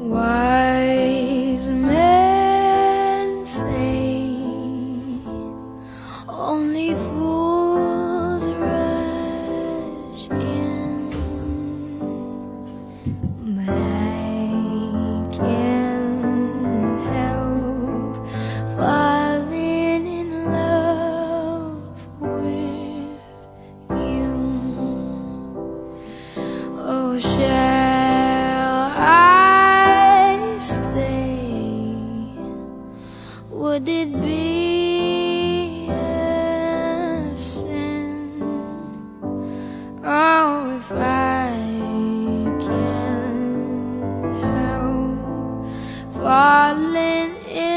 Wise men say only fools. Would it be a sin? Oh, if I can't help falling in.